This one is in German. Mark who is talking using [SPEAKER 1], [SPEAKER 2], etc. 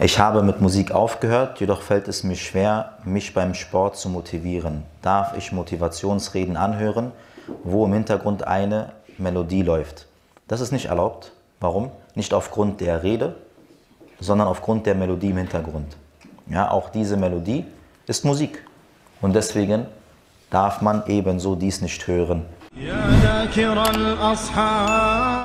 [SPEAKER 1] Ich habe mit Musik aufgehört, jedoch fällt es mir schwer, mich beim Sport zu motivieren. Darf ich Motivationsreden anhören, wo im Hintergrund eine Melodie läuft? Das ist nicht erlaubt. Warum? Nicht aufgrund der Rede, sondern aufgrund der Melodie im Hintergrund. Ja, auch diese Melodie ist Musik. Und deswegen darf man ebenso dies nicht hören.
[SPEAKER 2] Ja, ذاكر الأصحاب